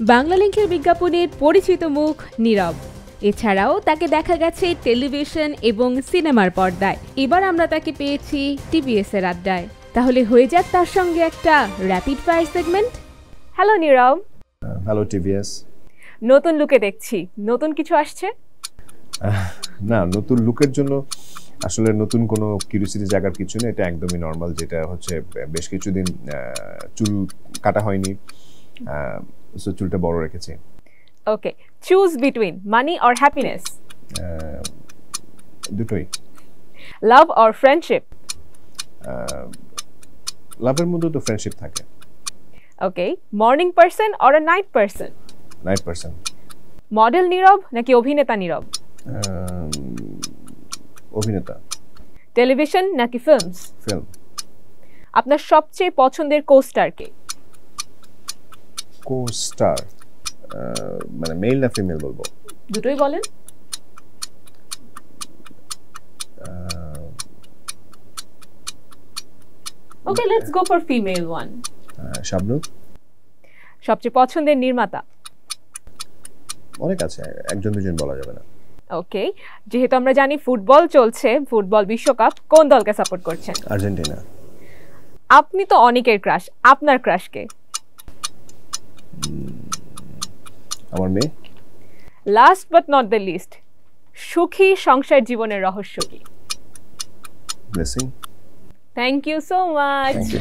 বাংলা লিঙ্কের বিজ্ঞাপনের পরিচিত মুখ নীরব। এছাড়াও তাকে দেখা গেছে টেলিভিশন এবং সিনেমার পর্দায়। এবার আমরা তাকে পেয়েছি টিভিএস এর আড্ডায়। তাহলে হয়ে যাক তার সঙ্গে একটা rapid fire segment hello Nirob hello TVS নতুন লুকে দেখছি। নতুন কিছু আসছে? না নতুন লুকের জন্য আসলে নতুন কোনো কিউরিসিটি জায়গার কিছু নেই। এটা একদমই নর্মাল যেটা হচ্ছে বেশ কিছুদিন চুল কাটা হয়নি। সো চুলটা বড় রেখেছি। Okay choose between money or happiness দুটোই। লাভ অর ফ্রেন্ডশিপ লাভের মধ্যে তো ফ্রেন্ডশিপ থাকে। Okay morning person or a night person night person model Nirob নাকি অভিনেতা নীরব? অভিনেতা। টেলিভিশন নাকি ফিল্মস ফিল্ম আপনার সবচেয়ে পছন্দের কোস্টারকে কো? স্টার মানে মেল না ফিমেল বলব? দুটোই বলেন। Okay let's go for female one ah, Shabnur সবচেয়ে পছন্দের নির্মাতা? অনেক আছে একজন দুজন বলা যাবে না। ওকে যেহেতু আমরা জানি ফুটবল চলছে ফুটবল বিশ্বকাপ কোন দলকে সাপোর্ট করছেন? আর্জেন্টিনা। আপনি তো অনেকের ক্রাশ আপনার ক্রাশকে আমার মেয়ে? Last but not the least সুখী সংসার জীবনের রহস্য কি? Blessing thank you so much thank you